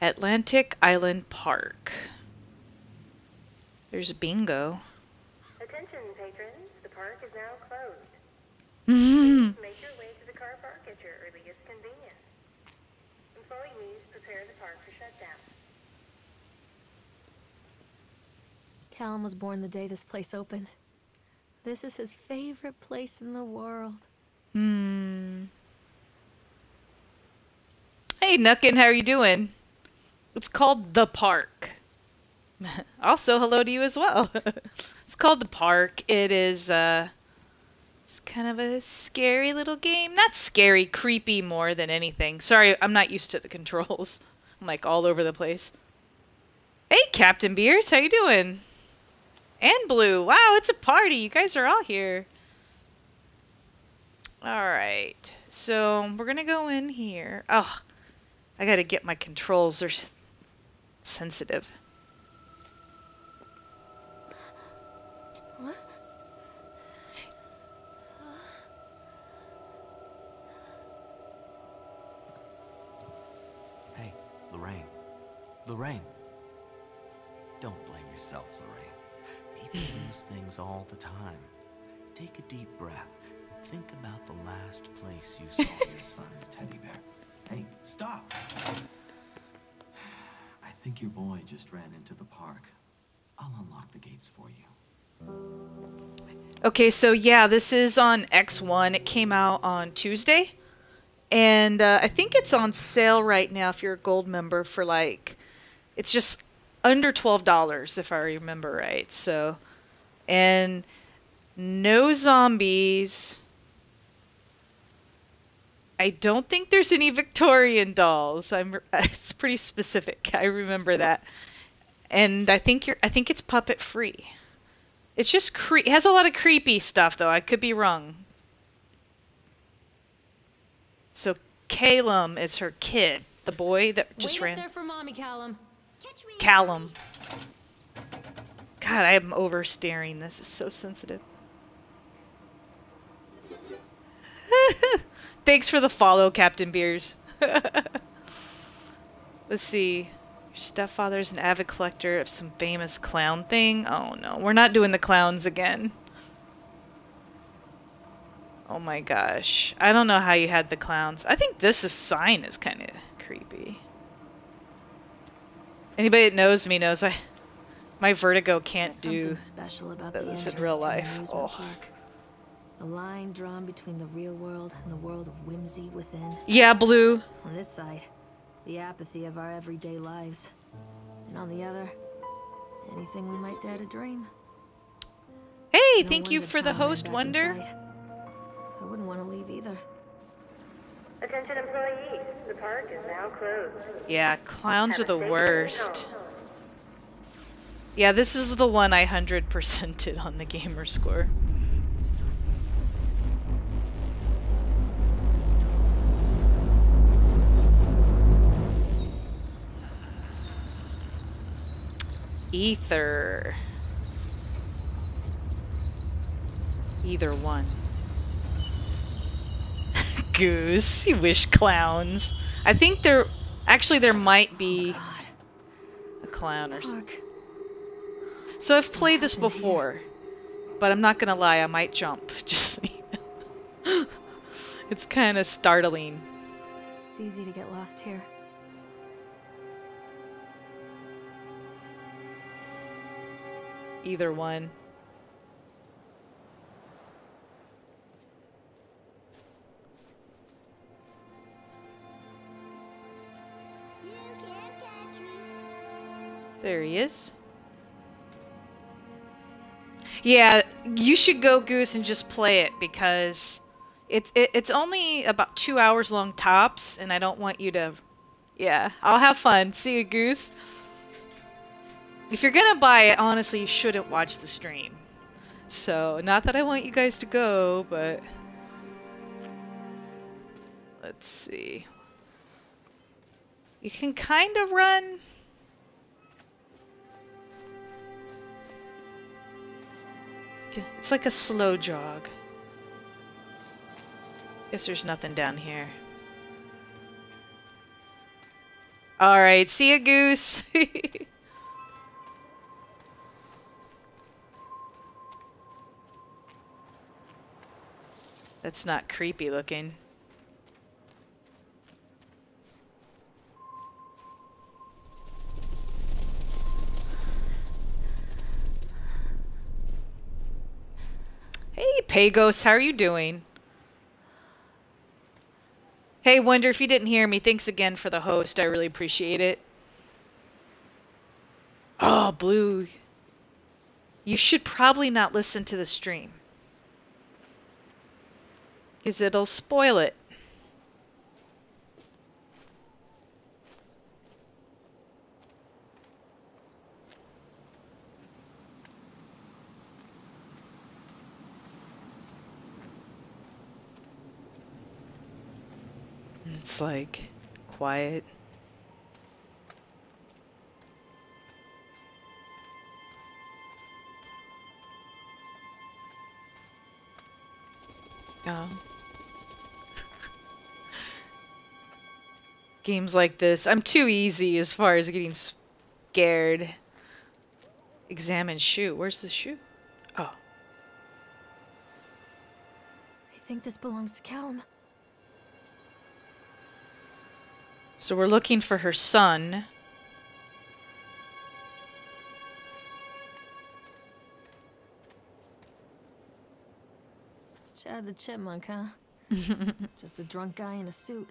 Atlantic Island Park. There's bingo. Attention, patrons. The park is now closed. Mm-hmm. Make your way to the car park at your earliest convenience. Employees prepare the park for shutdown. Callum was born the day this place opened. This is his favorite place in the world. Hmm. Hey, Nuckin, how are you doing? It's called The Park. also, hello to you as well. it's called The Park. It is, uh, it's kind of a scary little game. Not scary, creepy more than anything. Sorry, I'm not used to the controls. I'm like all over the place. Hey, Captain Beers, how you doing? And Blue. Wow, it's a party. You guys are all here. Alright, so we're gonna go in here. Oh, I gotta get my controls. They're sensitive. What? Hey, Lorraine. Lorraine. Don't blame yourself, Lorraine. People lose things all the time. Take a deep breath think about the last place you saw your son's teddy bear. Hey, stop! Think your boy just ran into the park. I'll unlock the gates for you. Okay, so yeah, this is on X1. It came out on Tuesday. And uh, I think it's on sale right now if you're a gold member for like, it's just under $12 if I remember right. So, and no zombies. I don't think there's any Victorian dolls. I'm it's pretty specific. I remember that. And I think you're I think it's puppet free. It's just cre- it has a lot of creepy stuff though. I could be wrong. So Callum is her kid, the boy that just Wait ran. up there for mommy, Callum. Callum. God, I am over staring. This is so sensitive. Thanks for the follow, Captain Beers. Let's see. Your stepfather's an avid collector of some famous clown thing. Oh no, we're not doing the clowns again. Oh my gosh. I don't know how you had the clowns. I think this is sign is kind of creepy. Anybody that knows me knows I my vertigo can't do something special about those in real life. Oh. park. A line drawn between the real world and the world of whimsy within. Yeah, blue. On this side, the apathy of our everyday lives. And on the other, anything we might dare to dream. Hey, No thank you for the host, Wonder. inside. I wouldn't want to leave either. Attention employees. The park is now closed. Yeah, clowns are Have a the worst. Yeah, this is the one I 100%ed on the gamer score. Ether. Either one. Goose, you wish clowns. I think there, actually there might be oh God, a clown or something. So I've played this before, but I'm not gonna lie, I might jump. Just it's kind of startling. It's easy to get lost here. Either one. There he is. Yeah, you should go Goose and just play it because it's it, it's only about two hours long tops, and I don't want you to. Yeah, I'll have fun. See you, Goose. If you're gonna buy it, honestly, you shouldn't watch the stream. So, not that I want you guys to go, but let's see. You can kind of run. It's like a slow jog. Guess there's nothing down here. All right, see ya, Goose. That's not creepy looking. Hey, Pagos, how are you doing? Hey, Wonder, if you didn't hear me, thanks again for the host. I really appreciate it. Oh, Blue. You should probably not listen to the stream. Because it'll spoil it. It's like quiet. Oh. Games like this. I'm too easy as far as getting scared. Examine shoe. Where's the shoe? Oh. I think this belongs to Callum. So we're looking for her son. Chad the Chipmunk, huh? Just a drunk guy in a suit.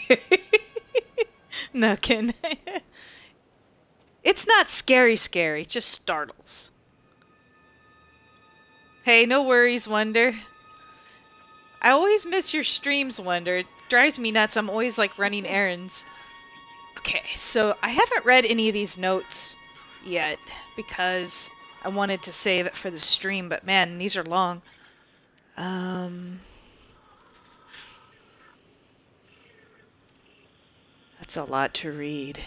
Nukin. it's not scary scary, it just startles. Hey, no worries, Wonder. I always miss your streams, Wonder. It drives me nuts. I'm always like running errands. Okay, so I haven't read any of these notes yet because I wanted to save it for the stream, but man, these are long. Um, that's a lot to read.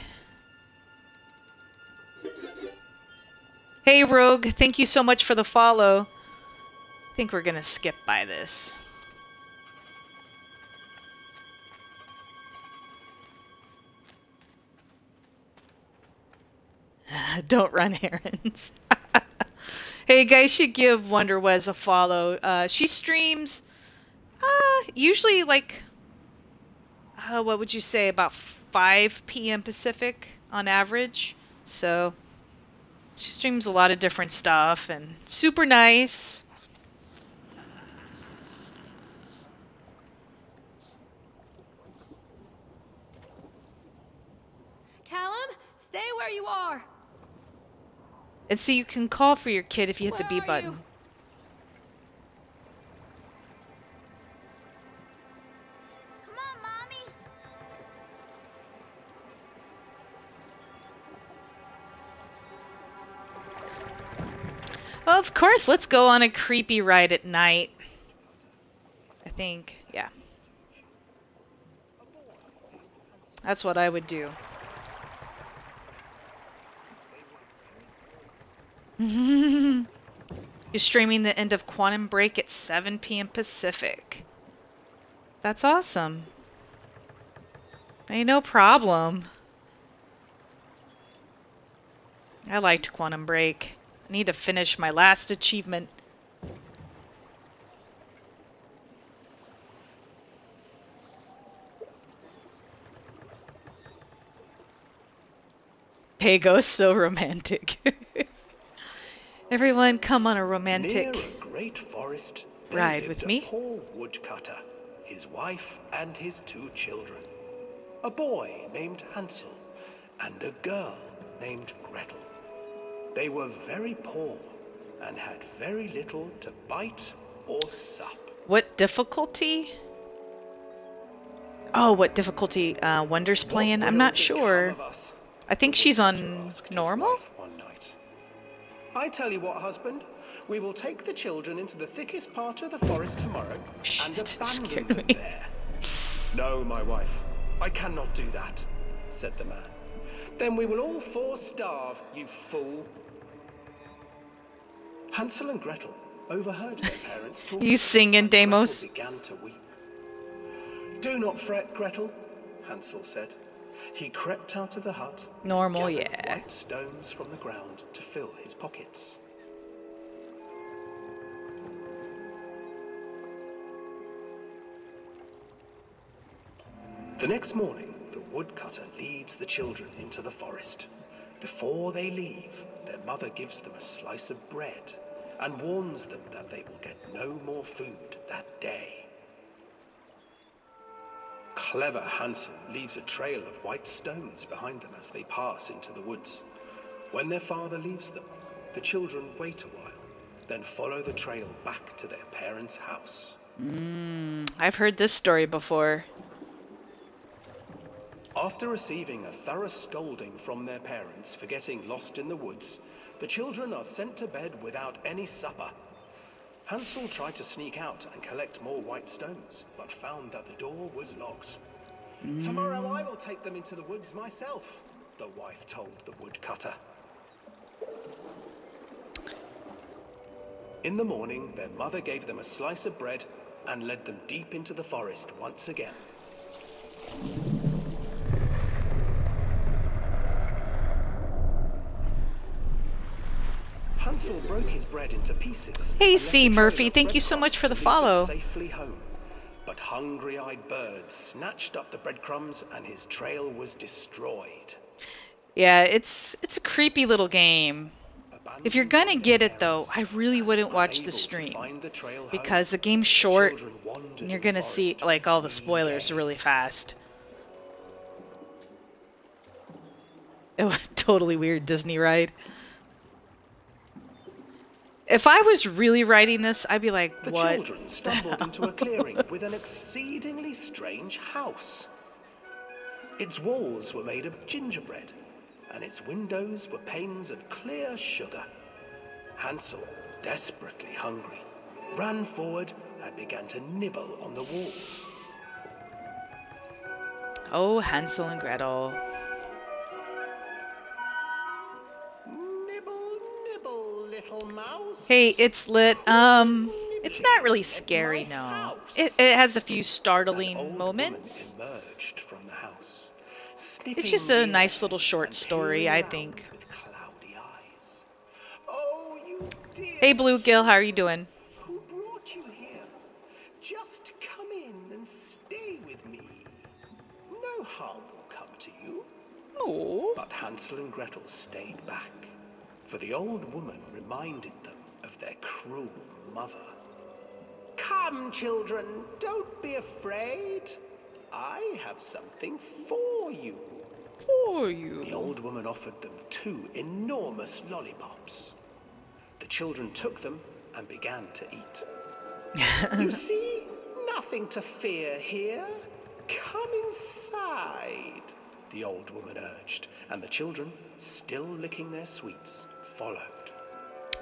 Hey, Rogue, thank you so much for the follow. I think we're going to skip by this. Don't run errands. hey, guys should give Wonder Wes a follow. Uh, she streams uh, usually like, uh, what would you say, about 5 p.m. Pacific on average. So she streams a lot of different stuff and super nice. Callum, stay where you are. And so you can call for your kid if you hit the B button. you? Of course, let's go on a creepy ride at night. I think, yeah. That's what I would do. You're streaming the end of Quantum Break at 7 p.m. Pacific. That's awesome. Ain't no problem. I liked Quantum Break. Need to finish my last achievement. Pago's so romantic. Everyone come on a romantic. A great forest, ride with a me. poor woodcutter, his wife, and his two children. A boy named Hansel and a girl named Gretel. They were very poor and had very little to bite or sup. What difficulty? Oh, what difficulty uh, Wonder's playing? I'm not sure. I think she's on normal? I tell you what, husband. We will take the children into the thickest part of the forest tomorrow and Shit, abandon them me. there. No, my wife. I cannot do that, said the man. Then we will all four starve, you fool. Hansel and Gretel overheard their parents talking. You singing, Deimos? began to weep. Do not fret, Gretel, Hansel said. He crept out of the hut. Normal, yeah. White stones from the ground to fill his pockets. The next morning, woodcutter leads the children into the forest. Before they leave, their mother gives them a slice of bread and warns them that they will get no more food that day. Clever Hansel leaves a trail of white stones behind them as they pass into the woods. When their father leaves them, the children wait a while, then follow the trail back to their parents' house. I've heard this story before. After receiving a thorough scolding from their parents for getting lost in the woods, the children are sent to bed without any supper. Hansel tried to sneak out and collect more white stones, but found that the door was locked. Tomorrow I will take them into the woods myself, the wife told the woodcutter. In the morning, their mother gave them a slice of bread and led them deep into the forest once again. Hansel broke his bread into pieces. Hey, C. a Murphy, thank you so much for the follow. Safely home. But hungry-eyed birds snatched up the breadcrumbs and his trail was destroyed. Yeah, it's it's a creepy little game. If you're gonna get it though, I really wouldn't watch the stream find the trail home, because the game's short and you're gonna see like all the spoilers really fast. Oh, totally weird Disney ride. If I was really writing this, I'd be like, The what? children stumbled into a clearing with an exceedingly strange house. Its walls were made of gingerbread, and its windows were panes of clear sugar. Hansel, desperately hungry, ran forward and began to nibble on the walls. Oh, Hansel and Gretel. Hey, it's lit. Um, it's not really scary, no. It, it has a few startling moments. from the house, It's just a nice little short story, I think. with cloudy eyes. Oh, Hey, Bluegill, how are you doing? Who brought you here? Just come in and stay with me. No harm will come to you. Oh. But Hansel and Gretel stayed back, for the old woman reminded their cruel mother. Come, children, don't be afraid. I have something for you. For you? The old woman offered them two enormous lollipops. The children took them and began to eat. you see, nothing to fear here. Come inside, the old woman urged, and the children, still licking their sweets, followed.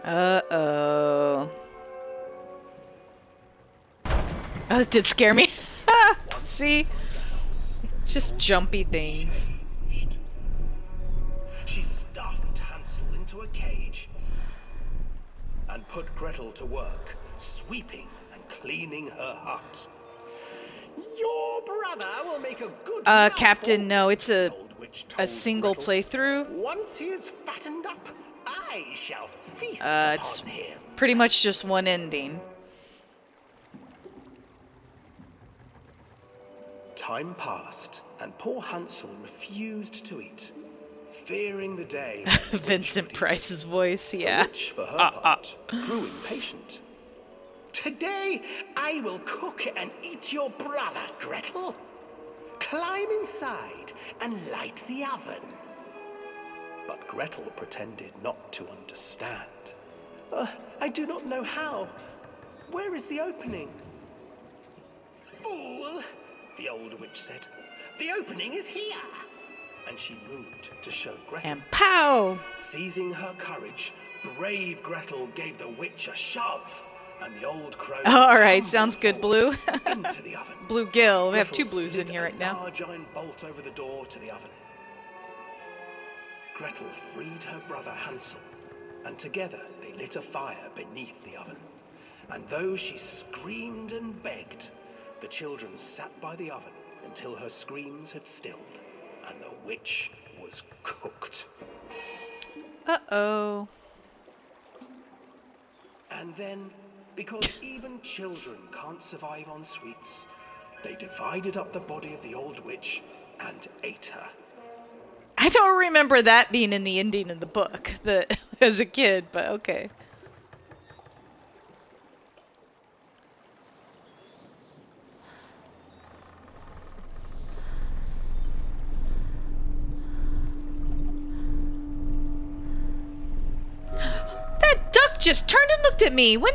Uh oh. Oh, it did scare me. See? It's just jumpy things. She stuffed Hansel into a cage and put Gretel to work, sweeping and cleaning her hut. Your brother will make a good Uh, Captain, no, it's a the old witch a single playthrough. Once he is fattened up, I shall feast Uh, it's upon him. pretty much just one ending. Time passed, and poor Hansel refused to eat, fearing the day. when the witch Vincent Price's voice, yeah. witch, for her Ah, ah. part, grew impatient. Today I will cook and eat your brother, Gretel. Climb inside and light the oven. But Gretel pretended not to understand. "Uh, I do not know how. Where is the opening? Fool, the old witch said. The opening is here. And she moved to show Gretel. And pow! Seizing her courage, brave Gretel gave the witch a shove, and the old crow. All right, sounds good, Blue. into the oven. Blue Gill. We have two blues in here right now. large iron bolt over the door to the oven. Gretel freed her brother Hansel and together they lit a fire beneath the oven. And though she screamed and begged, the children sat by the oven until her screams had stilled, and the witch was cooked. Uh-oh. And then, because even children can't survive on sweets, they divided up the body of the old witch and ate her. I don't remember that being in the ending of the book as a kid, but okay. That duck just turned and looked at me. When?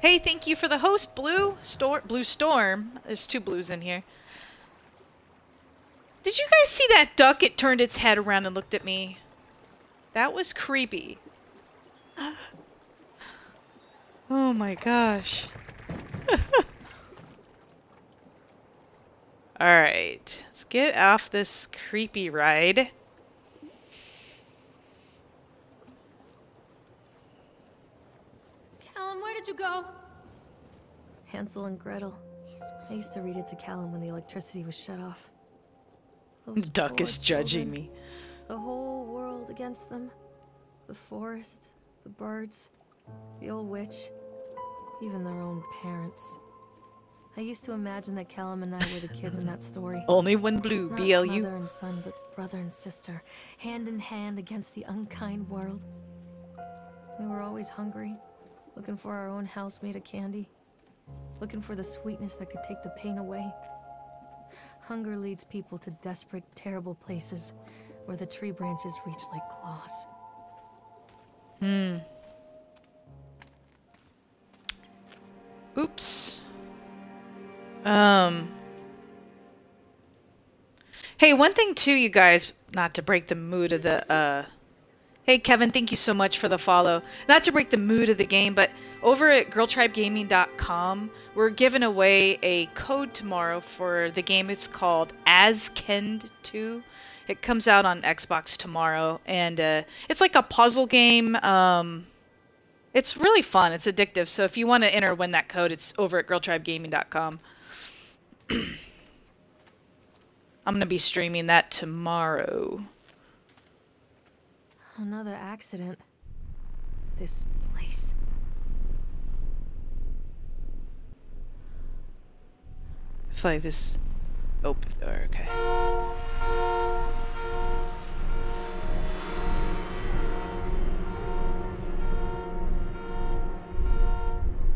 Hey, thank you for the host, Blue Storm. Blue Storm. There's two blues in here. Did you guys see that duck? It turned its head around and looked at me. That was creepy. oh my gosh. Alright, let's get off this creepy ride. Callum, where did you go? Hansel and Gretel. I used to read it to Callum when the electricity was shut off. Those Duck is judging children. me. The whole world against them. The forest, the birds, the old witch, even their own parents. I used to imagine that Callum and I were the kids in that story. Only one blue, Not BLU. mother and son, but brother and sister, hand in hand against the unkind world. We were always hungry, looking for our own house made of candy, looking for the sweetness that could take the pain away. Hunger leads people to desperate, terrible places where the tree branches reach like claws. Hmm. Oops. Um. Hey, one thing too, you guys, not to break the mood of the uh Hey Kevin, thank you so much for the follow. Not to break the mood of the game, but over at girltribegaming.com, we're giving away a code tomorrow for the game. It's called Askend 2. It comes out on Xbox tomorrow, and uh, it's like a puzzle game. Um, it's really fun. It's addictive. So if you want to enter win that code, it's over at girltribegaming.com. I'm going to be streaming that tomorrow. Another accident. This place. I feel like this open door. Okay.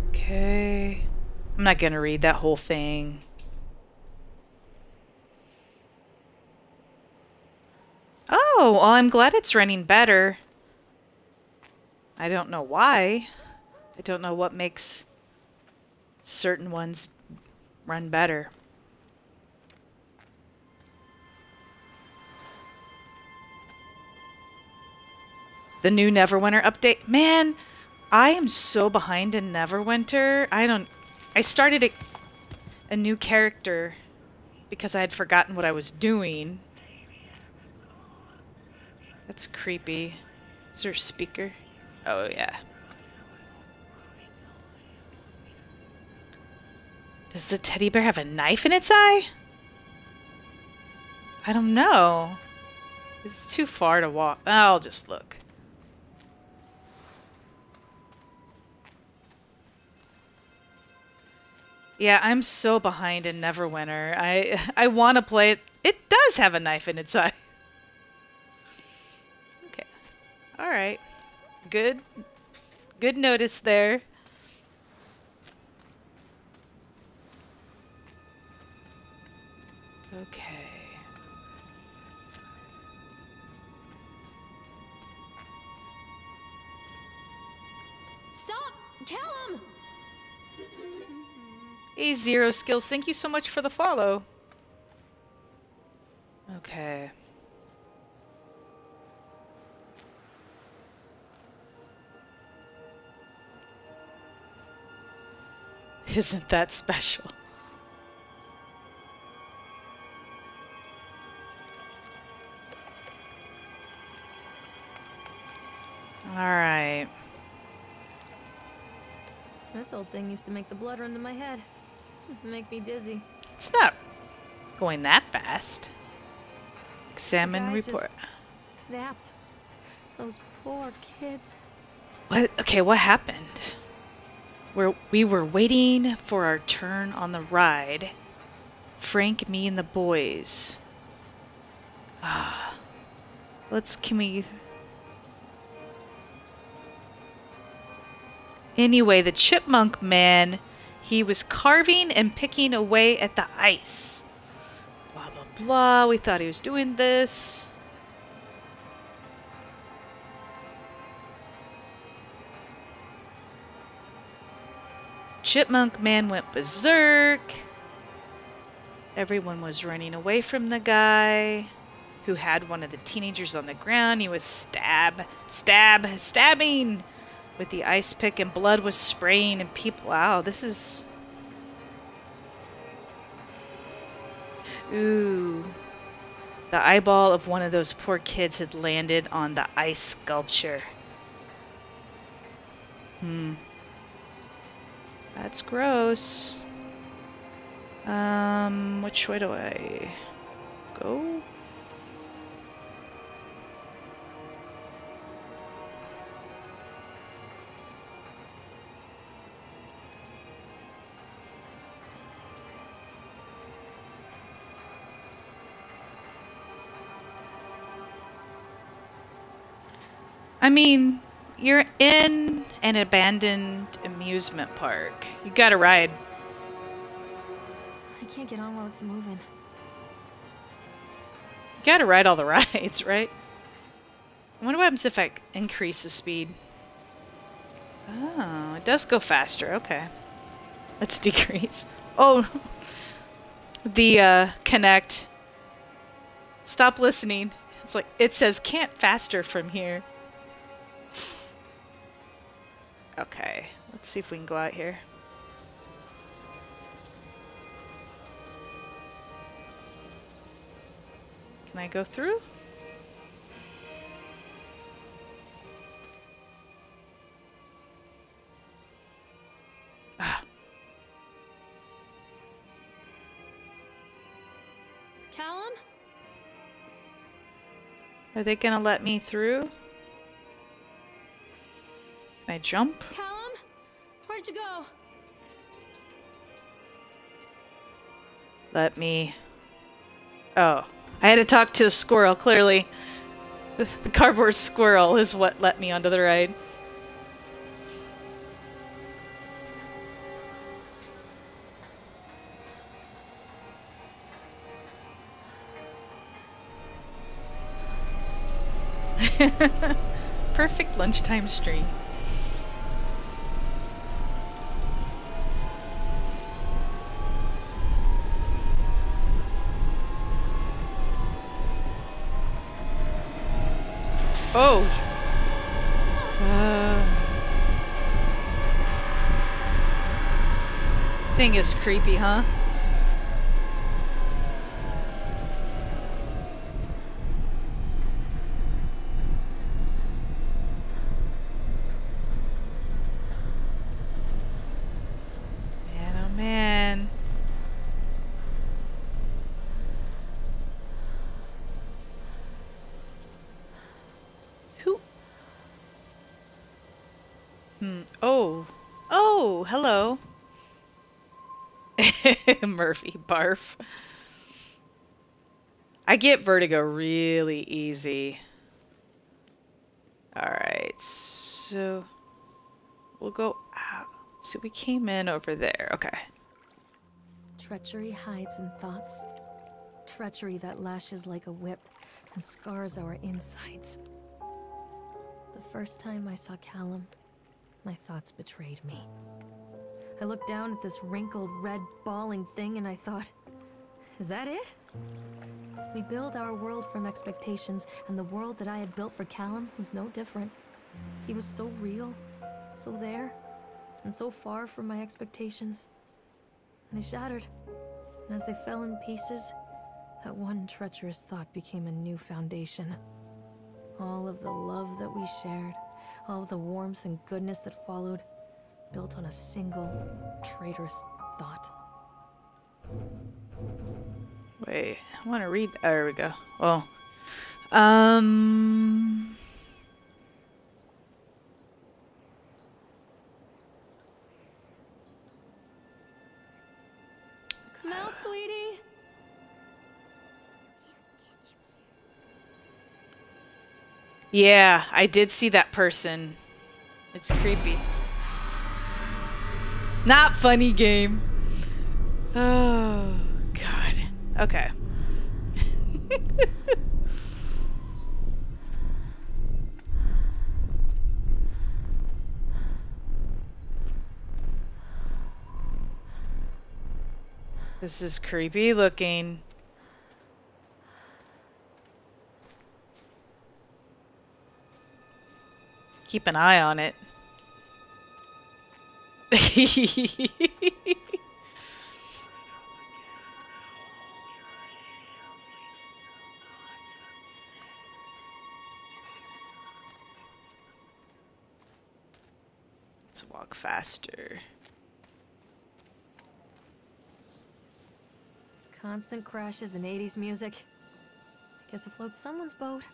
Okay. I'm not to read that whole thing. Oh, well, I'm glad it's running better. I don't know why. I don't know what makes certain ones run better. The new Neverwinter update. Man, I am so behind in Neverwinter. I don't I started a, a new character because I had forgotten what I was doing. That's creepy. Is there a speaker? Oh yeah. Does the teddy bear have a knife in its eye? I don't know. It's too far to walk. I'll just look. Yeah, I'm so behind in Neverwinter. I I want to play it. It does have a knife in its eye. All right. Good. Good notice there. Okay. Stop! Callum! Hey, Zero Skills, thank you so much for the follow. Okay. Isn't that special? Alright. This old thing used to make the blood run to my head. Make me dizzy. It's not going that fast. Examine report. Snapped. Those poor kids. What? Okay, what happened? We're, we were waiting for our turn on the ride. Frank, me, and the boys. Ah. Let's, can we... Anyway, the chipmunk man, he was carving and picking away at the ice. Blah, blah, blah. We thought he was doing this. Chipmunk man went berserk. Everyone was running away from the guy who had one of the teenagers on the ground. He was stab, stab, stabbing with the ice pick, and blood was spraying. And people, wow, this is. Ooh. The eyeball of one of those poor kids had landed on the ice sculpture. Hmm. That's gross. Um, which way do I go? I mean, you're in an abandoned amusement park. You gotta ride. I can't get on while it's moving. You gotta ride all the rides, right? I wonder what happens if I increase the speed. Oh, it does go faster. Okay. Let's decrease. Oh, the uh, connect. Stop listening. It's like, it says can't faster from here. Okay, let's see if we can go out here. Can I go through? Ah, Callum? are they gonna let me through? Can I jump? Callum? Where'd you go? Let me. Oh, I had to talk to a squirrel, clearly. The cardboard squirrel is what let me onto the ride. Perfect lunchtime stream. Oh. Uh, thing is creepy, huh? Man, oh man. Who? Hmm. Oh. Oh, hello. Murphy barf. I get vertigo really easy. Alright, so we'll go out. So we came in over there. Okay. Treachery hides in thoughts. Treachery that lashes like a whip and scars our insides. The first time I saw Callum, my thoughts betrayed me. I looked down at this wrinkled, red, bawling thing and I thought, is that it? We build our world from expectations, and the world that I had built for Callum was no different. He was so real, so there, and so far from my expectations. And they shattered. And as they fell in pieces, that one treacherous thought became a new foundation. All of the love that we shared, All of the warmth and goodness that followed, built on a single traitorous thought. Wait, I want to read. There we go. Well, um. Come out, sweetie. Yeah, I did see that person. It's creepy. Not funny game. Oh, God. Okay. this is creepy looking. Keep an eye on it. Let's walk faster. Constant crashes and 80s music. I Guess floats someone's boat.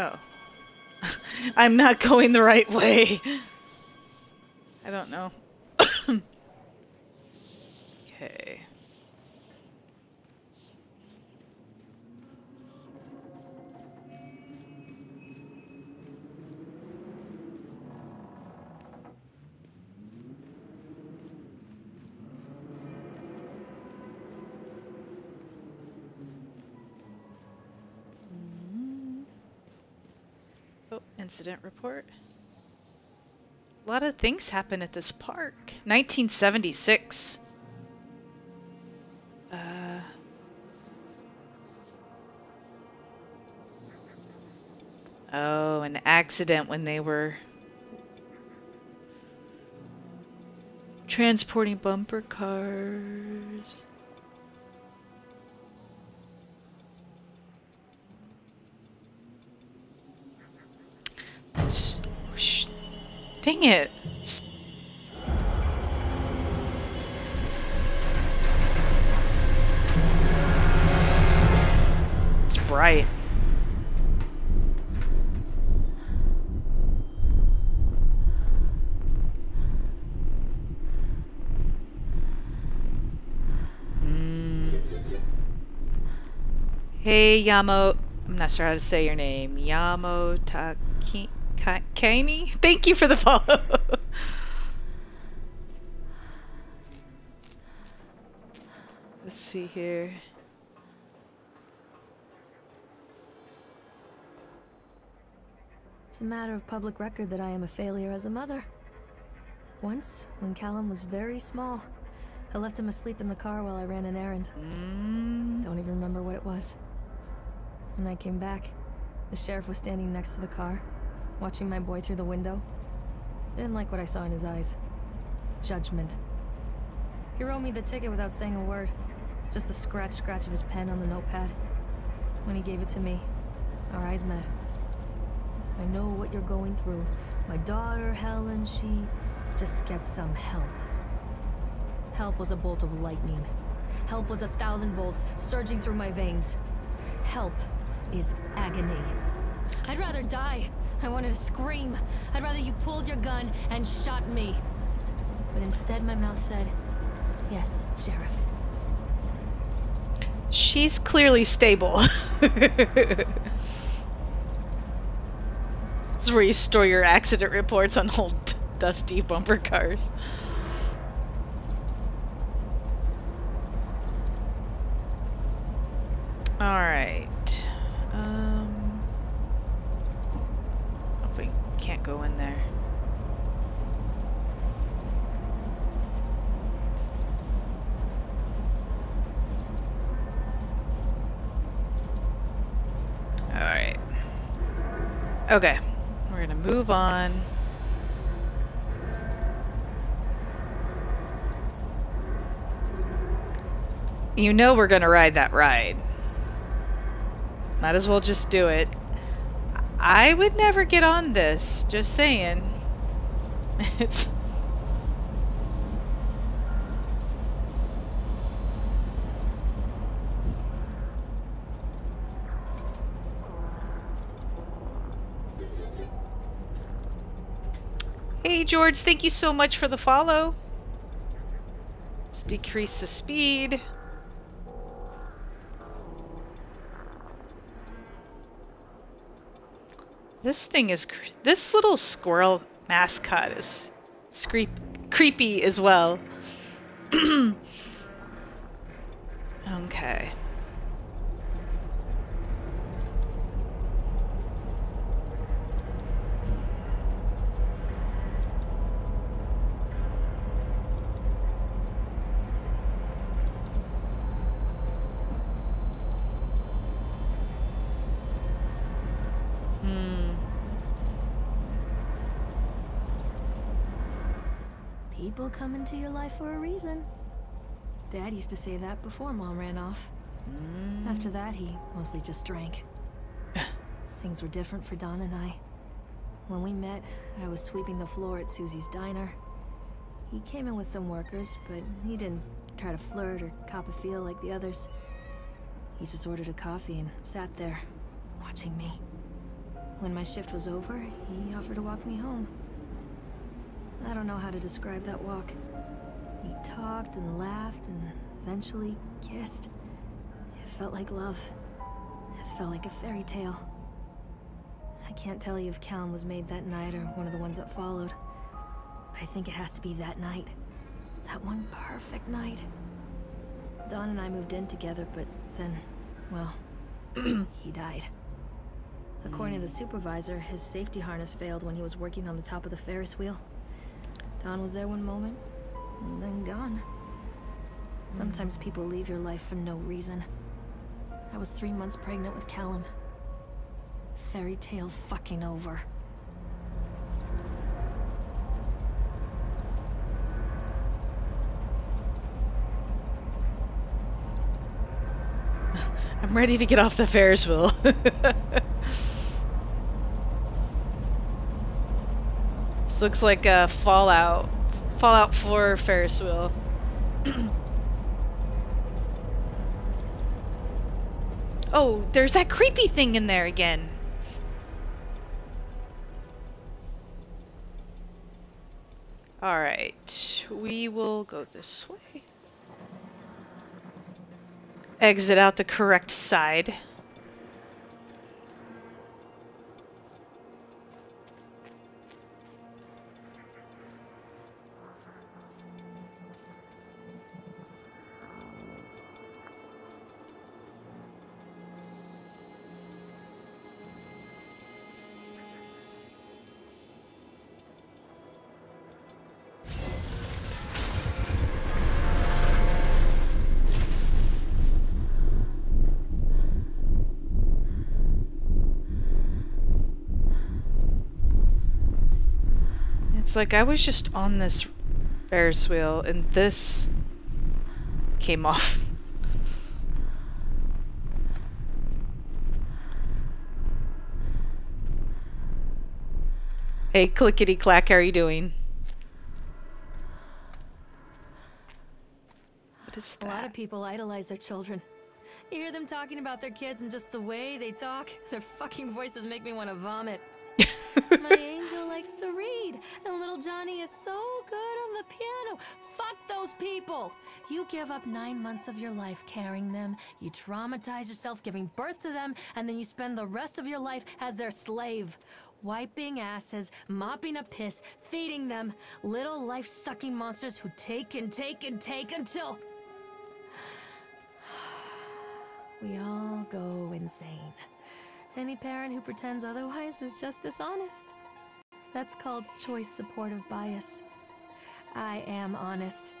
Oh. I'm not going the right way. I don't know. Incident report. A lot of things happen at this park. 1976. Uh, oh, an accident when they were transporting bumper cars. Dang it. It's bright. Hey, Yamo. I'm not sure how to say your name. Yamo Taki. Ka- Kaini? Thank you for the follow. Let's see here. It's a matter of public record that I am a failure as a mother. Once, when Callum was very small, I left him asleep in the car while I ran an errand. Mm, Don't even remember what it was. When I came back, the sheriff was standing next to the car, watching my boy through the window. Didn't like what I saw in his eyes. Judgment. He wrote me the ticket without saying a word. Just the scratch scratch of his pen on the notepad. When he gave it to me, our eyes met. I know what you're going through. My daughter, Helen, she just gets some help. Help was a bolt of lightning. Help was a thousand volts surging through my veins. Help is agony. I'd rather die. I wanted to scream. I'd rather you pulled your gun and shot me. But instead, my mouth said, Yes, Sheriff. she's clearly stable. This is where you store your accident reports on old dusty bumper cars. Alright. Um, hope we can't go in there. Alright. Okay. We're gonna move on. You know we're gonna ride that ride. Might as well just do it. I would never get on this, just saying. It's Hey George, thank you so much for the follow. Let's decrease the speed. This thing is this little squirrel mascot is creepy as well. okay. People come into your life for a reason. Dad used to say that before Mom ran off. After mm. that, he mostly just drank. Things were different for Don and I. When we met, I was sweeping the floor at Susie's diner. He came in with some workers, but he didn't try to flirt or cop a feel like the others. He just ordered a coffee and sat there, watching me. When my shift was over, he offered to walk me home. I don't know how to describe that walk. We talked and laughed and eventually kissed. It felt like love. It felt like a fairy tale. I can't tell you if Callum was made that night or one of the ones that followed. But I think it has to be that night. That one perfect night. Don and I moved in together, but then, well, he died. According to the mm. supervisor, his safety harness failed when he was working on the top of the Ferris wheel. Don was there one moment, and then gone. Sometimes hmm. people leave your life for no reason. I was three months pregnant with Callum. Fairy tale fucking over. I'm ready to get off the Ferris wheel. looks like a Fallout. Fallout 4 Ferris wheel. oh, there's that creepy thing in there again. Alright, we will go this way. Exit out the correct side. It's like I was just on this Ferris wheel and this came off. Hey, clickety clack, how are you doing? What is that? A lot of people idolize their children. You hear them talking about their kids and just the way they talk, their fucking voices make me want to vomit. My angel likes to read, and little Johnny is so good on the piano. Fuck those people! You give up nine months of your life carrying them, you traumatize yourself giving birth to them, and then you spend the rest of your life as their slave. Wiping asses, mopping up piss, feeding them. Little life sucking monsters who take and take and take until. We all go insane. Any parent who pretends otherwise is just dishonest. That's called choice supportive bias. I am honest.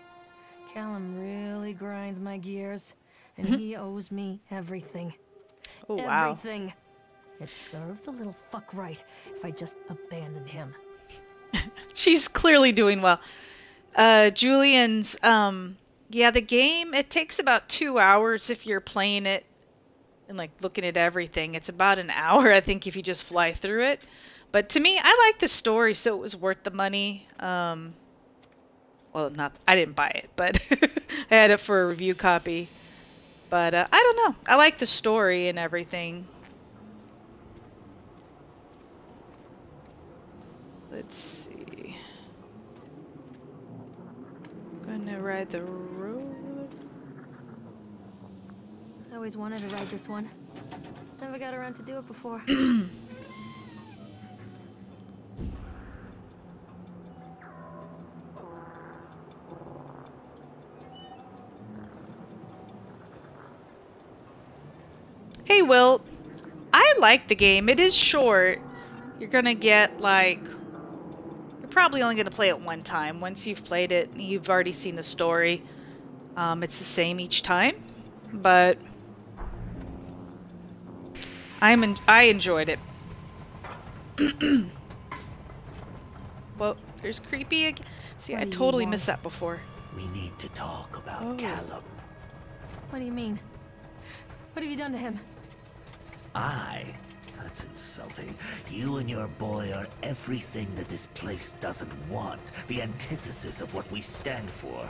Callum really grinds my gears, and he owes me everything. Oh, wow. Everything. It served the little fuck right if I just abandoned him. She's clearly doing well. Uh, Julian's, um, yeah, the game, it takes about two hours if you're playing it and like looking at everything. It's about an hour, I think, if you just fly through it. But to me, I like the story, so it was worth the money. Um, well, not I didn't buy it, but I had it for a review copy. But uh, I don't know. I like the story and everything. Let's see. I'm Gonna ride the I always wanted to ride this one. Never got around to do it before. Hey, Wilt. I like the game. It is short. You're gonna get like. You're probably only gonna play it one time. Once you've played it, you've already seen the story. Um, it's the same each time, but I'm en I enjoyed it. well, there's creepy again. See, What I totally missed that before. We need to talk about Oh. Callum. What do you mean? What have you done to him? I? That's insulting. You and your boy are everything that this place doesn't want. The antithesis of what we stand for.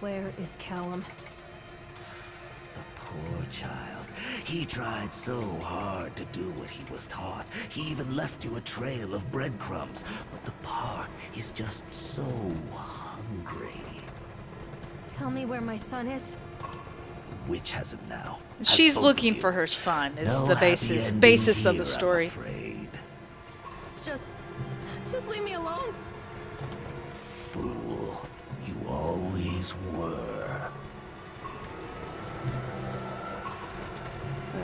Where is Callum? The poor child. He tried so hard to do what he was taught. He even left you a trail of breadcrumbs. But the park is just so hungry. Tell me where my son is. The witch has him now. Has She's looking for her son. Is No the happy basis ending basis of here, the I'm story. afraid. Just... Just leave me alone. Fool. You always were.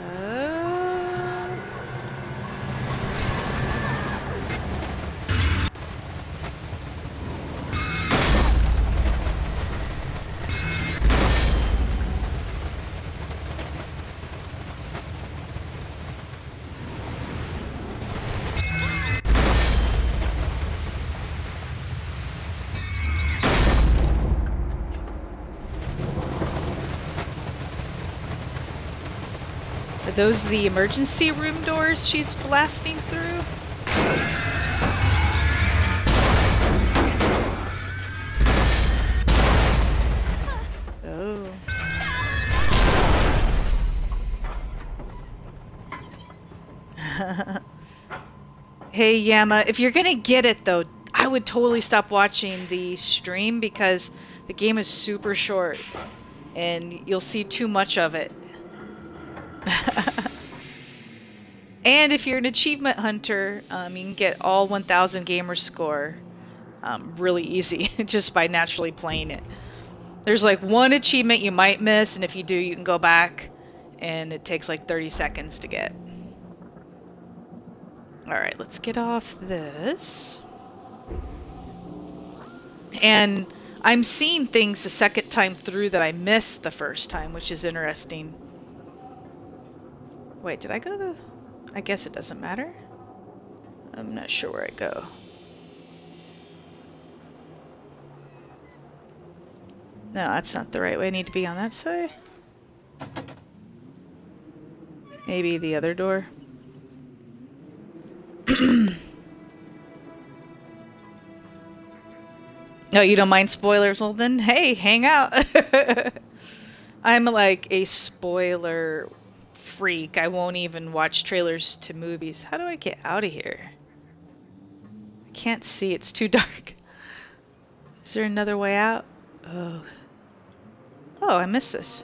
Uh, those the emergency room doors she's blasting through? Oh. hey Yama, if you're gonna get it though, I would totally stop watching the stream because the game is super short and you'll see too much of it. and if you're an achievement hunter, um, you can get all 1000 gamer score um, really easy just by naturally playing it. There's like one achievement you might miss, and if you do, you can go back, and it takes like 30 seconds to get. Alright, let's get off this. And I'm seeing things the second time through that I missed the first time, which is interesting. Wait, did I go the... I guess it doesn't matter. I'm not sure where I go. No, that's not the right way. I need to be on that side. Maybe the other door. Oh, you don't mind spoilers? Well, then, hey, hang out. I'm like a spoiler freak. I won't even watch trailers to movies. How do I get out of here? I can't see. It's too dark. Is there another way out? Oh. Oh, I missed this.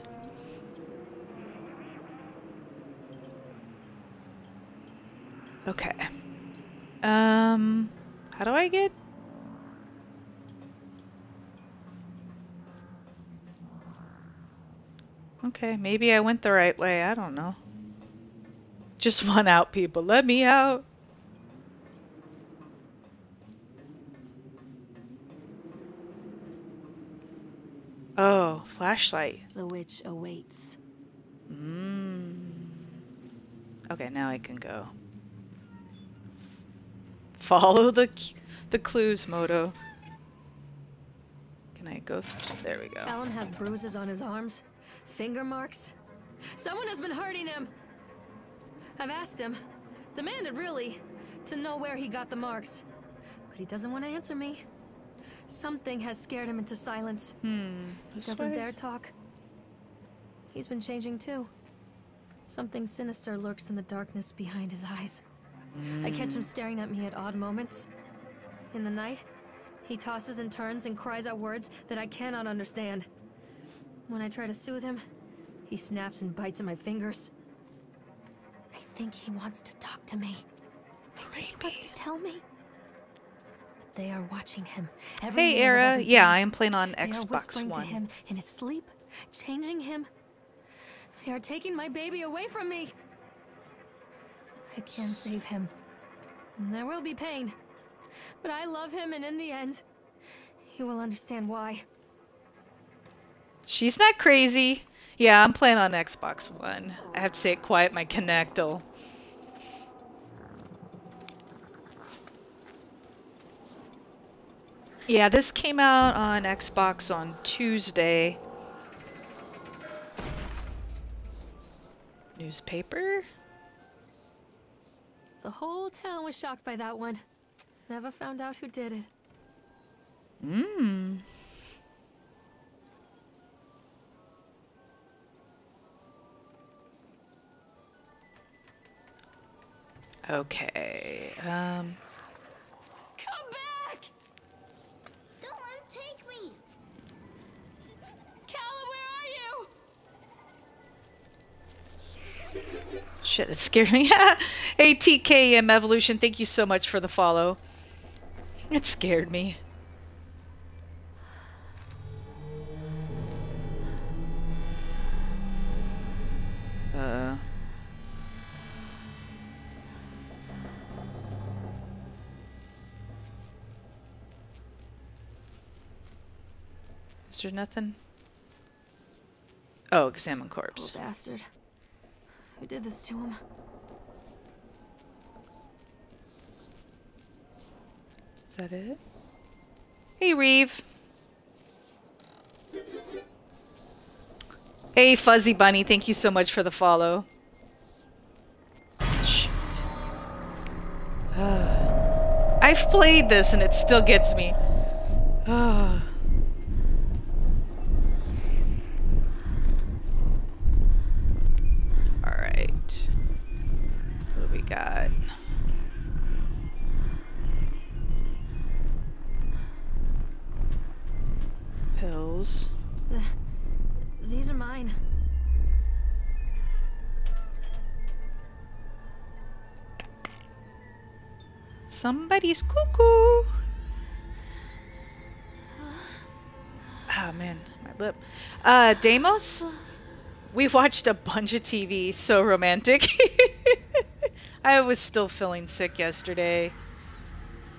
Okay. Um, how do I get? Okay, maybe I went the right way. I don't know. Just want out, people. Let me out. Oh, flashlight. The witch awaits. Mm. Okay, now I can go. Follow the the clues, Moto. Can I go? Th there we go. Alan has bruises on his arms, finger marks. Someone has been hurting him. I've asked him, demanded really, to know where he got the marks. But he doesn't want to answer me. Something has scared him into silence. Hmm. He doesn't dare talk. He's been changing too. Something sinister lurks in the darkness behind his eyes. I catch him staring at me at odd moments. In the night, he tosses and turns and cries out words that I cannot understand. When I try to soothe him, he snaps and bites at my fingers. I think he wants to talk to me. I think he wants to tell me. But they are watching him. Every Hey, Era. Yeah. I am playing on They are Xbox whispering One. to him in his sleep, changing him. They are taking my baby away from me. I can't save him. And There will be pain. But I love him, and in the end, he will understand why. She's not crazy. Yeah, I'm playing on Xbox One. I have to say it quiet. My Kinect'll. Yeah, this came out on Xbox on Tuesday. Newspaper? The whole town was shocked by that one. Never found out who did it. Mmm. Okay. Um. Come back! Don't let him take me! Calla, where are you? Shit, that scared me. hey, TKM Evolution, thank you so much for the follow. It scared me. Is there nothing? Oh, examine corpse. Poor bastard. Who did this to him? Is that it? Hey, Reeve. Hey, Fuzzy Bunny. Thank you so much for the follow. Shit. Ah. I've played this and it still gets me. Ah. Cuckoo. Oh man, my lip. Uh, Damos, we watched a bunch of TV. So romantic. I was still feeling sick yesterday,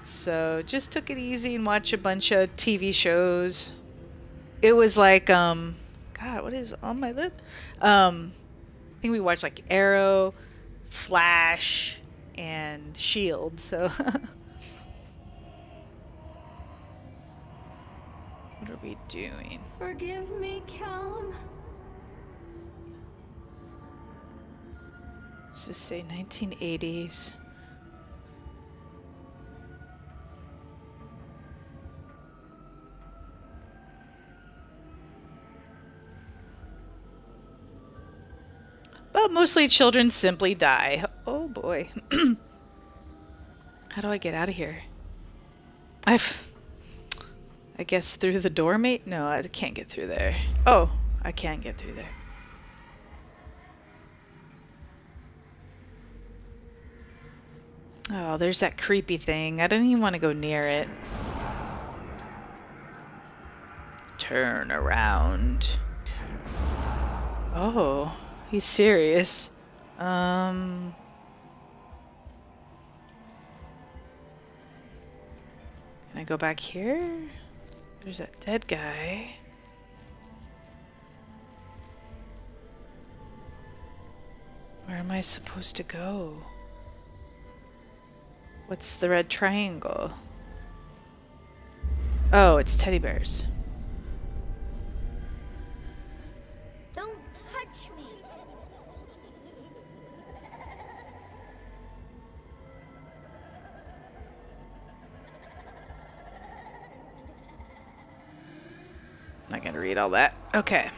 so just took it easy and watched a bunch of TV shows. It was like, um, God, what is on my lip? Um, I think we watched like Arrow, Flash, and Shield. So, we doing? Forgive me, Callum. Let's just say 1980s. But mostly children simply die. Oh boy. How do I get out of here? I've. I guess through the door, mate? No, I can't get through there. Oh, I can get through there. Oh, there's that creepy thing. I don't even want to go near it. Turn around. Oh, he's serious. Um. Can I go back here? There's that dead guy. Where am I supposed to go? What's the red triangle? Oh, it's teddy bears. Read all that. Okay.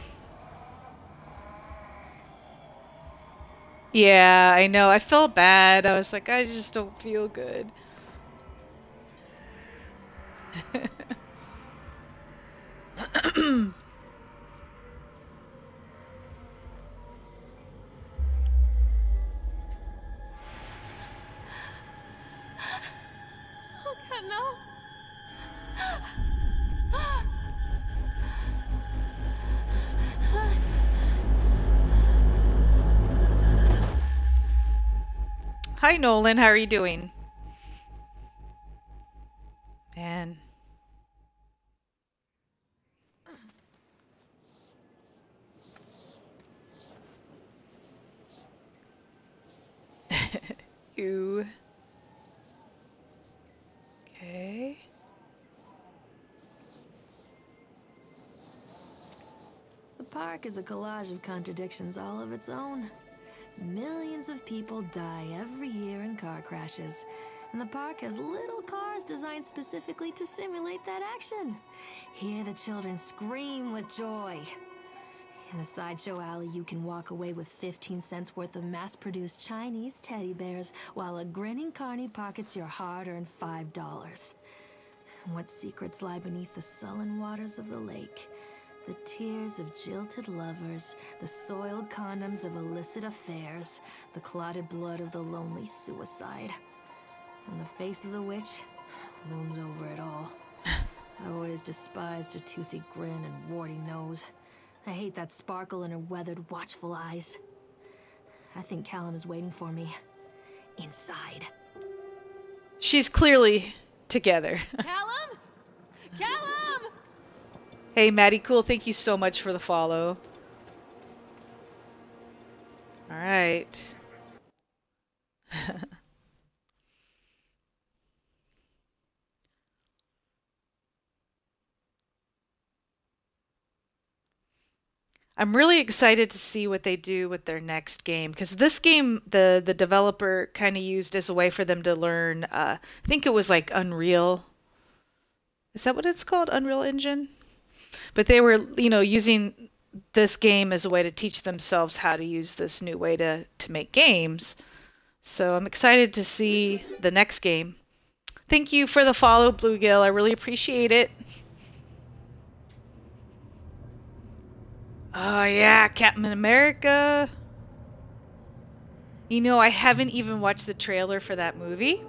Yeah, I know. I felt bad. I was like, I just don't feel good. Hi, Nolan. How are you doing? Man. you. Okay. The park is a collage of contradictions all of its own. Millions of people die every year in car crashes, and the park has little cars designed specifically to simulate that action. Hear the children scream with joy. In the sideshow alley, you can walk away with 15 cents worth of mass produced Chinese teddy bears while a grinning carny pockets your hard earned $5. What secrets lie beneath the sullen waters of the lake? The tears of jilted lovers, the soiled condoms of illicit affairs, the clotted blood of the lonely suicide. And the face of the witch looms over it all. I always despised her toothy grin and warty nose. I hate that sparkle in her weathered, watchful eyes. I think Callum is waiting for me. Inside. She's clearly together. Callum? Callum! Hey, Maddie Cool, thank you so much for the follow. All right. I'm really excited to see what they do with their next game because this game the the developer kind of used as a way for them to learn. Uh, I think it was like Unreal. Is that what it's called? Unreal Engine. But they were, you know, using this game as a way to teach themselves how to use this new way to to make games. So I'm excited to see the next game. Thank you for the follow, Bluegill. I really appreciate it. Oh yeah, Captain America. You know, I haven't even watched the trailer for that movie.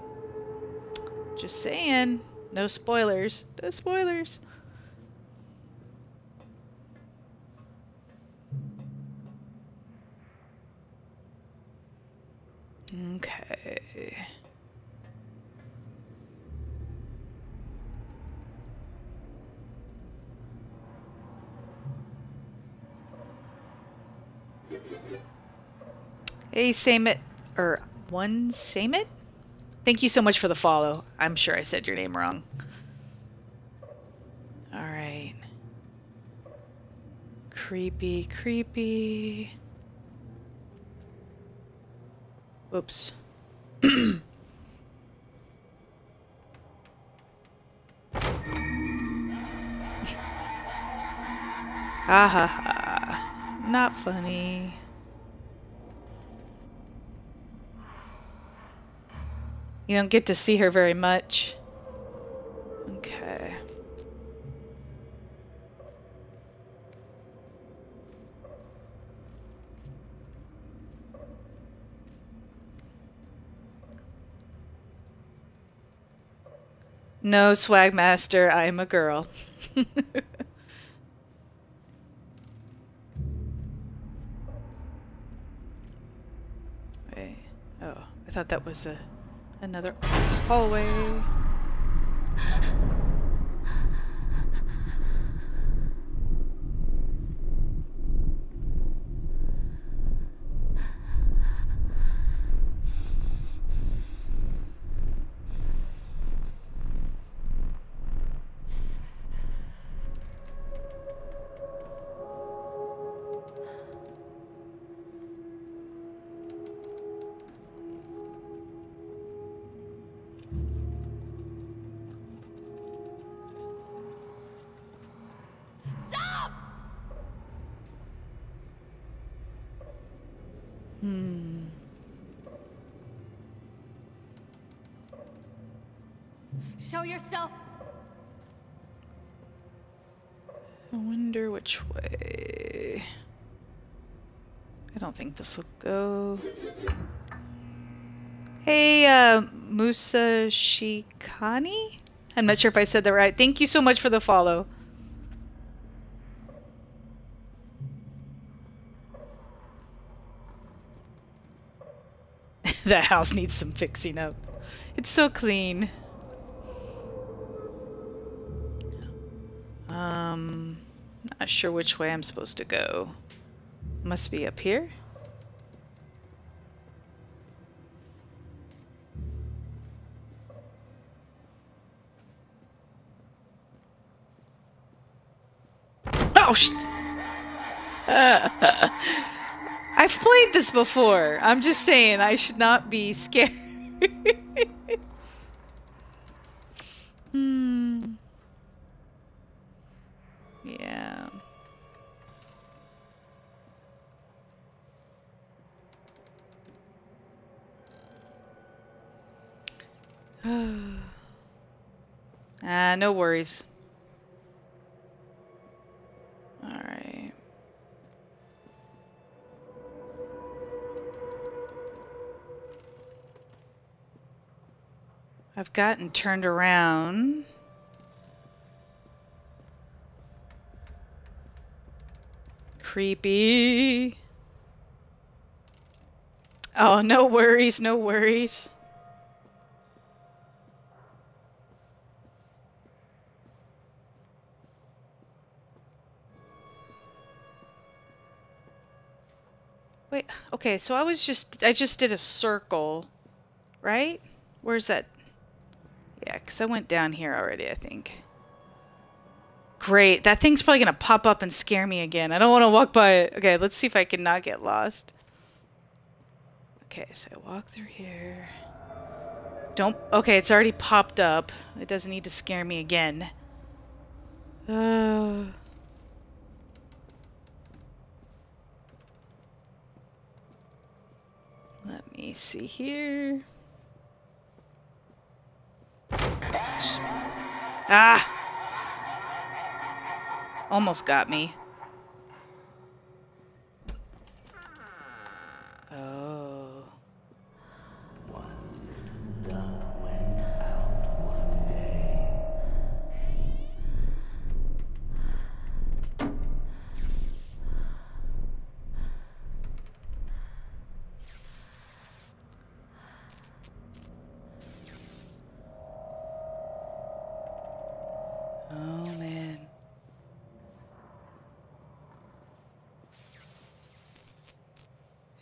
Just saying. No spoilers. No spoilers. Okay. Hey, Samit, or one Samit? Thank you so much for the follow. I'm sure I said your name wrong. All right. Creepy, creepy. Whoops. ha ha ha. Not funny. You don't get to see her very much. Okay. No, Swagmaster, I am a girl. Wait. Oh, I thought that was a another hallway. This will go. Hey, uh, Musa Shikani? I'm not sure if I said that right. Thank you so much for the follow. that house needs some fixing up. It's so clean. Um, not sure which way I'm supposed to go. Must be up here. Oh, I've played this before. I'm just saying I should not be scared. hmm. Yeah. ah, no worries. All right. I've gotten turned around. Creepy. Oh, no worries, no worries. Wait, okay, so I was just, I just did a circle, right? Where's that? Yeah, because I went down here already, I think. Great, that thing's probably going to pop up and scare me again. I don't want to walk by it. Okay, let's see if I can not get lost. Okay, so I walk through here. Don't, okay, it's already popped up. It doesn't need to scare me again. Uh... Let me see here. Ah! Almost got me.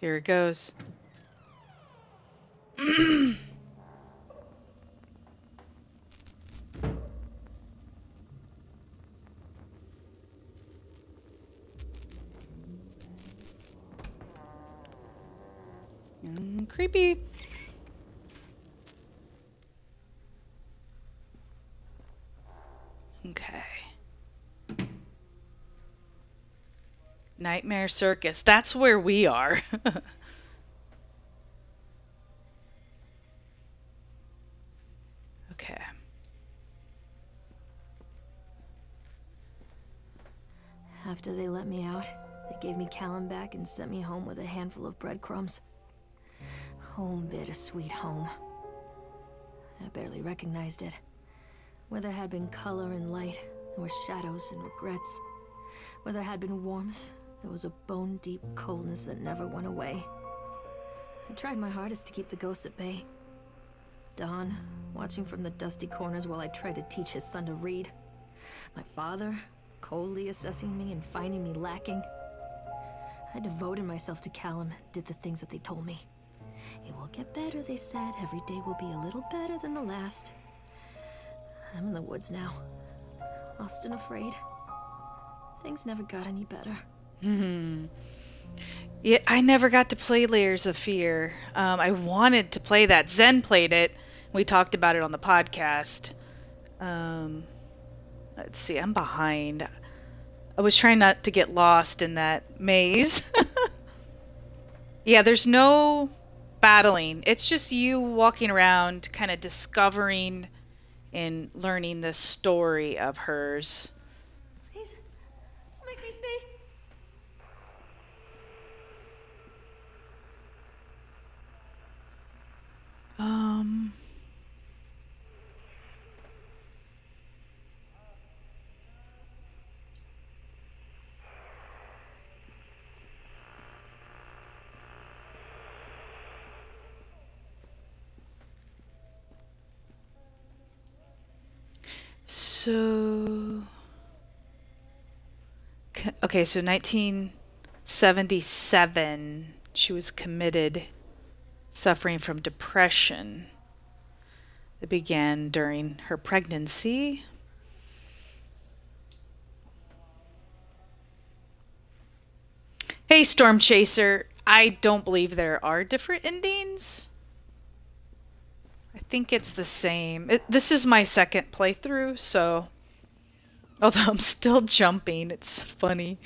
Here it goes. Mm, creepy. Okay. Nightmare Circus. That's where we are. okay. After they let me out, they gave me Callum back and sent me home with a handful of breadcrumbs. Home, bittersweet home. I barely recognized it. Where there had been color and light, there were shadows and regrets. Where there had been warmth, there was a bone-deep coldness that never went away. I tried my hardest to keep the ghosts at bay. Don, watching from the dusty corners while I tried to teach his son to read. My father, coldly assessing me and finding me lacking. I devoted myself to Callum, did the things that they told me. It will get better, they said. Every day will be a little better than the last. I'm in the woods now. Lost and afraid. Things never got any better. Hmm. Yeah, I never got to play Layers of Fear. Um, I wanted to play that. Zen played it. We talked about it on the podcast. Um, let's see. I'm behind. I was trying not to get lost in that maze. Yeah, there's no battling. It's just you walking around, kind of discovering and learning the story of hers. Please, make me see. Um. So. Okay, so 1977, she was committed suffering from depression that began during her pregnancy. Hey, Storm Chaser. I don't believe there are different endings. I think it's the same. It, this is my second playthrough, so. Although I'm still jumping, it's funny.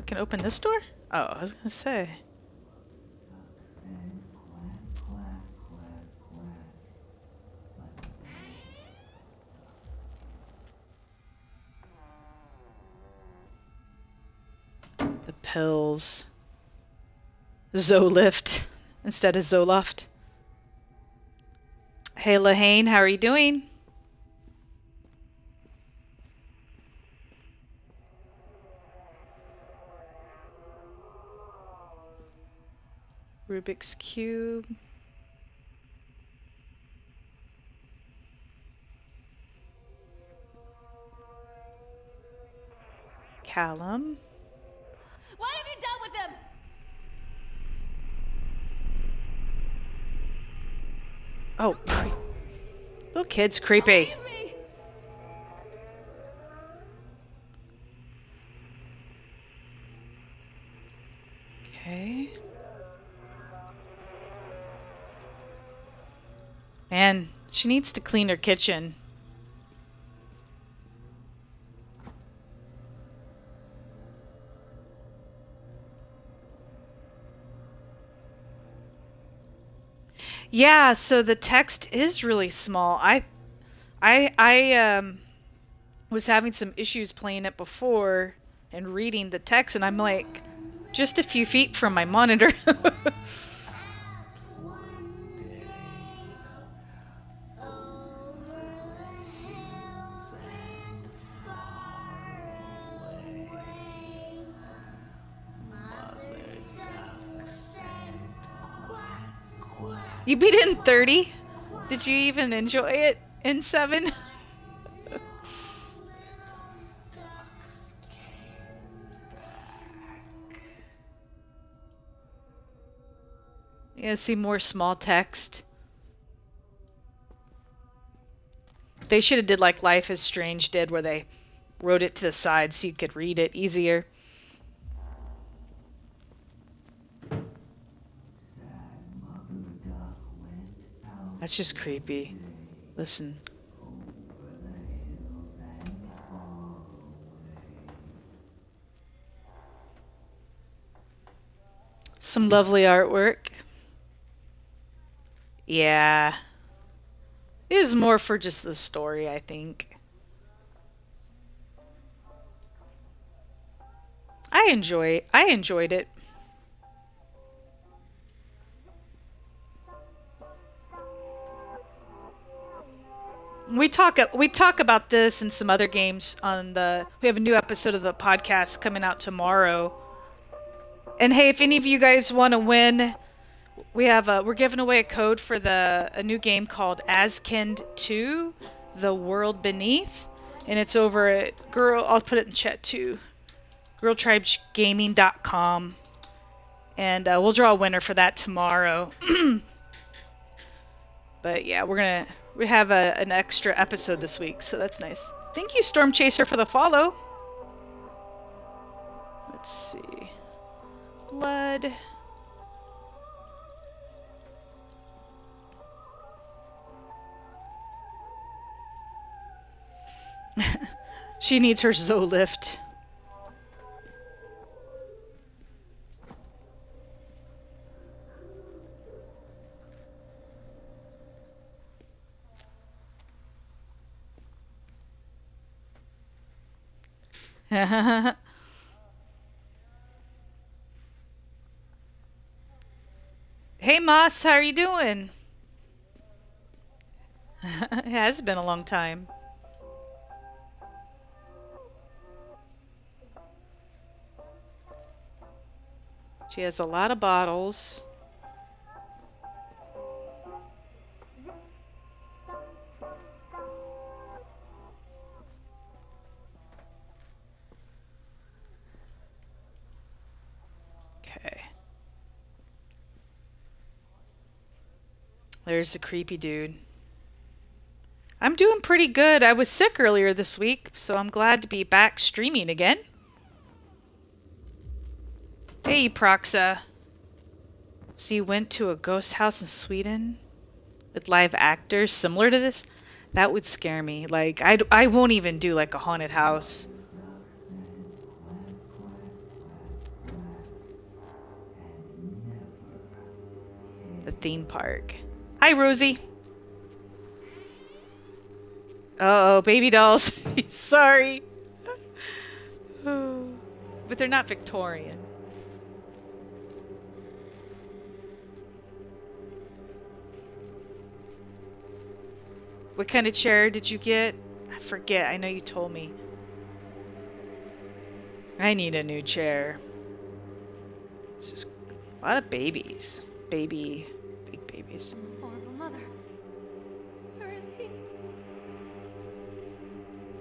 I can open this door? Oh, I was gonna say. The pills. Zolift instead of Zoloft. Hey, Lahane, how are you doing? Rubik's Cube. Callum. What have you done with him? Oh, pre- little kid's creepy. Okay. Man, she needs to clean her kitchen. Yeah, so the text is really small. I I I um was having some issues playing it before and reading the text and I'm like just a few feet from my monitor. beat it in 30? Did you even enjoy it in 7? Yeah, see more small text. They should have did like Life is Strange did where they wrote it to the side so you could read it easier. That's just creepy. Listen. Some lovely artwork. Yeah. It is more for just the story, I think. I enjoy I enjoyed it. We talk we talk about this and some other games on the we have a new episode of the podcast coming out tomorrow. And hey, if any of you guys want to win, we have a, we're giving away a code for the a new game called Askind 2: The World Beneath, and it's over at girl. I'll put it in chat too. GirlTribesGaming.com, and uh, we'll draw a winner for that tomorrow. but yeah, we're gonna we have a, an extra episode this week, so that's nice. Thank you, Storm Chaser, for the follow. Let's see. Blood. she needs her Zolift. hey Moss, how are you doing? it has been a long time. She has a lot of bottles. There's the creepy dude. I'm doing pretty good. I was sick earlier this week, so I'm glad to be back streaming again. Hey, Proxa. So you went to a ghost house in Sweden with live actors similar to this? That would scare me. Like, I, I won't even do like a haunted house. The theme park. Hi, Rosie. Uh oh, baby dolls. Sorry. but they're not Victorian. What kind of chair did you get? I forget. I know you told me. I need a new chair. This is a lot of babies. Baby, big babies.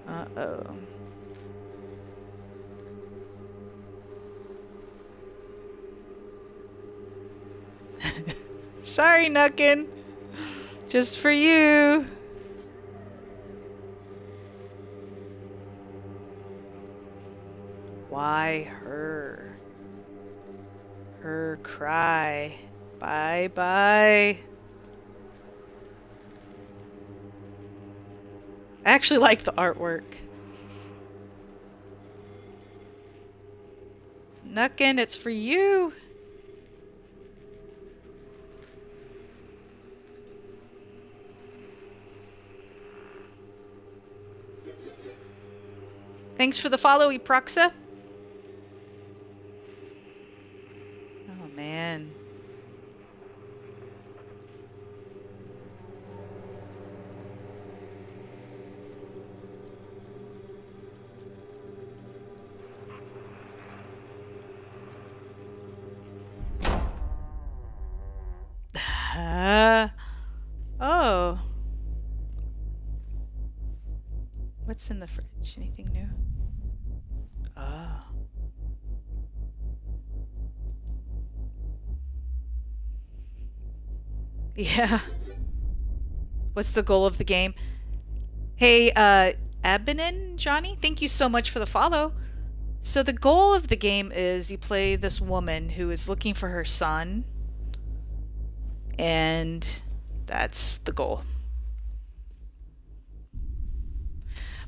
Uh-oh. Sorry, Nuckin. Just for you. Why her? Her cry. Bye bye I actually like the artwork. Nuckin, it's for you. Thanks for the follow, Eproxa. In the fridge? Anything new? Oh. Yeah. What's the goal of the game? Hey, uh, Abinin, Johnny, thank you so much for the follow. So the goal of the game is you play this woman who is looking for her son. And that's the goal.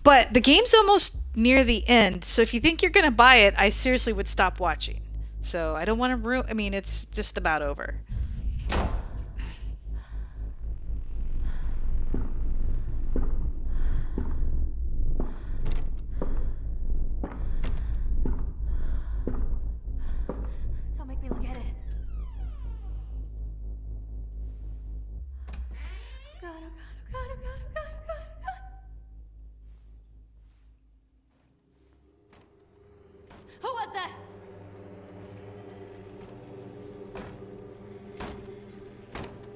But the game's almost near the end, so if you think you're going to buy it, I seriously would stop watching. So I don't want to ruin. I mean, it's just about over.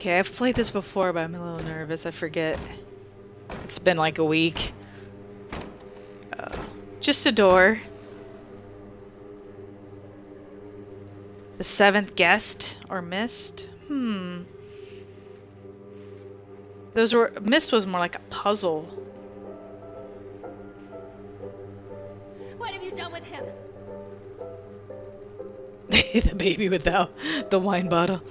Okay, I've played this before, but I'm a little nervous. I forget. It's been like a week. Uh, just a door. The seventh guest or Myst? Hmm. Those were Myst was more like a puzzle. What have you done with him? the baby without the wine bottle.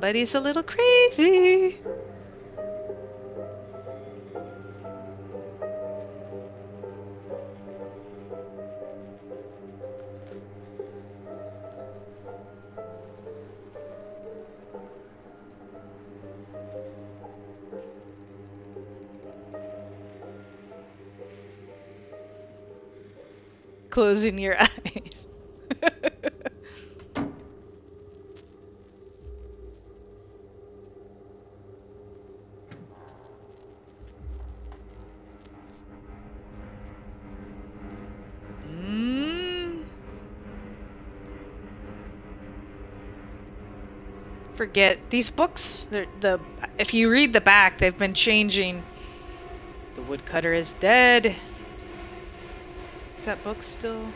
Somebody's a little crazy. Closing your eyes. Forget these books. The if you read the back, they've been changing. The woodcutter is dead. Is that book still? No.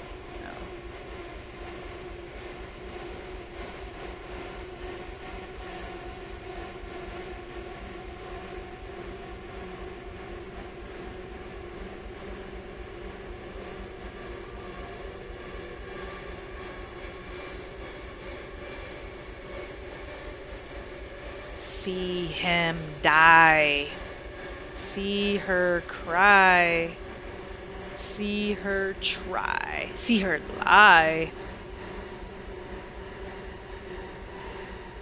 See him die. See her cry. See her try. See her lie.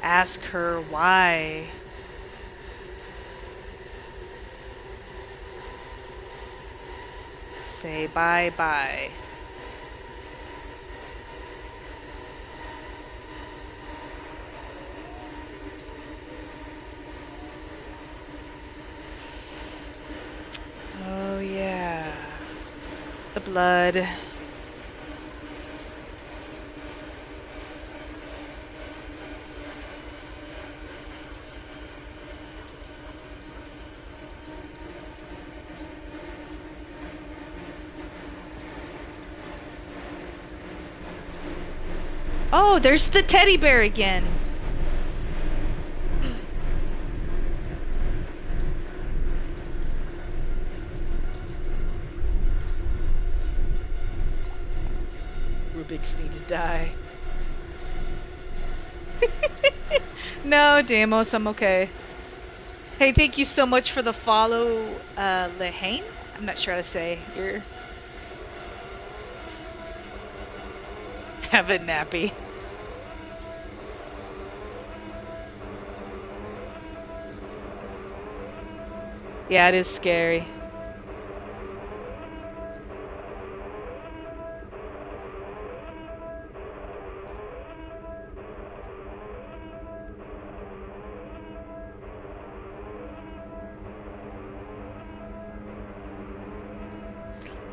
Ask her why. Say bye bye. Oh, yeah. The blood. Oh, there's the teddy bear again. Rubik's need to die. no, Damos, I'm okay. Hey, thank you so much for the follow, uh, Lehane? I'm not sure how to say your... Have a nappy. Yeah, it is scary.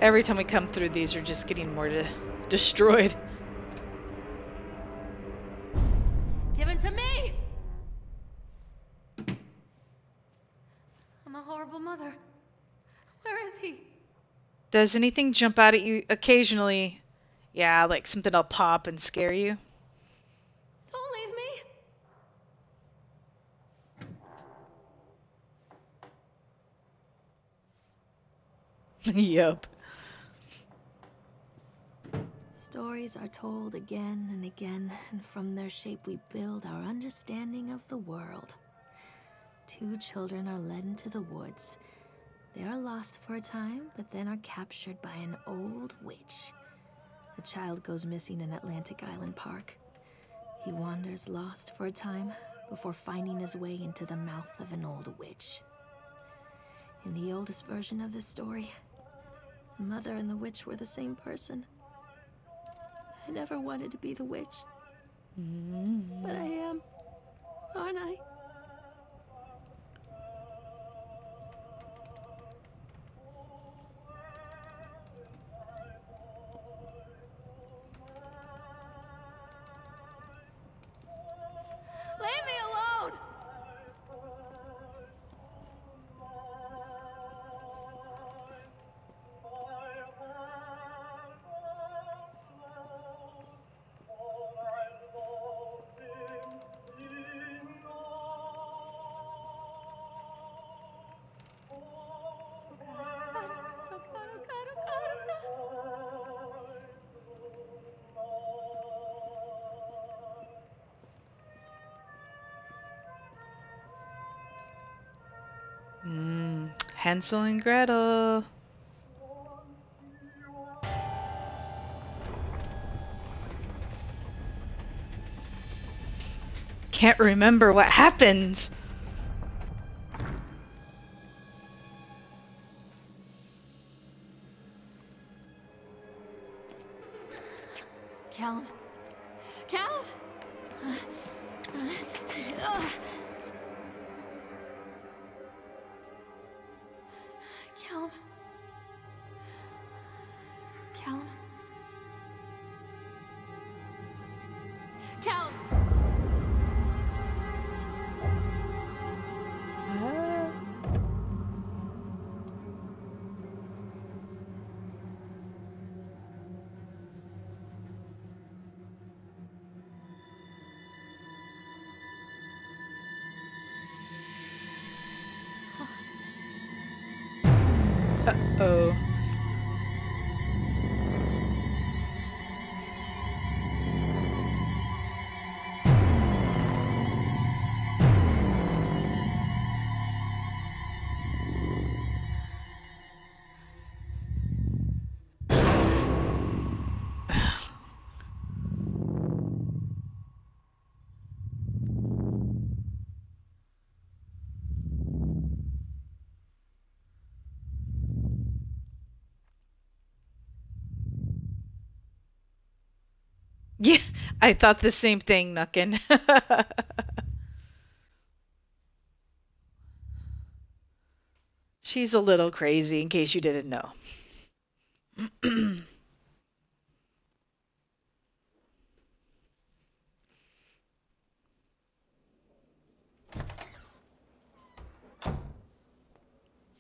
Every time we come through these, are just getting more de destroyed. Give it to me! I'm a horrible mother. Where is he? Does anything jump out at you occasionally? Yeah, like something will pop and scare you. Don't leave me! yep. Stories are told again and again, and from their shape we build our understanding of the world. Two children are led into the woods. They are lost for a time, but then are captured by an old witch. A child goes missing in Atlantic Island Park. He wanders lost for a time before finding his way into the mouth of an old witch. In the oldest version of this story, the mother and the witch were the same person. I never wanted to be the witch. Mm-hmm. But I am, aren't I? Hansel and Gretel. Can't remember what happens. Yeah, I thought the same thing, Nuckin. She's a little crazy, in case you didn't know.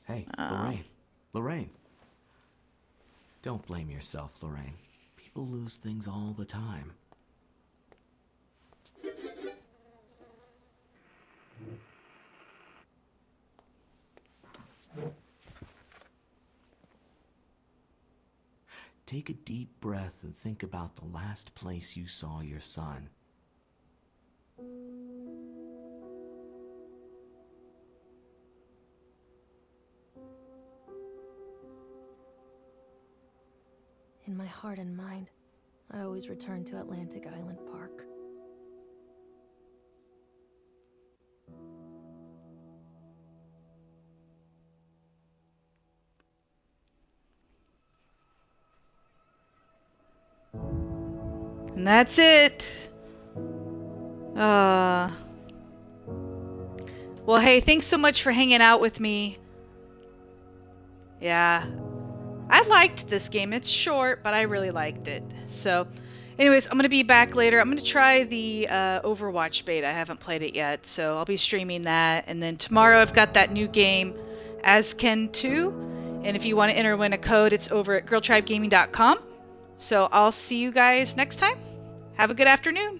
Hey, ah. Lorraine. Lorraine. Don't blame yourself, Lorraine. People lose things all the time. Take a deep breath and think about the last place you saw your son. My heart and mind, I always return to Atlantic Island Park. And that's it. Uh Well, hey, thanks so much for hanging out with me. Yeah. I liked this game. It's short, but I really liked it. So, anyways, I'm going to be back later. I'm going to try the uh, Overwatch beta. I haven't played it yet, so I'll be streaming that. And then tomorrow I've got that new game, Asken 2. And if you want to enter win a code, it's over at girltribegaming.com. So I'll see you guys next time. Have a good afternoon.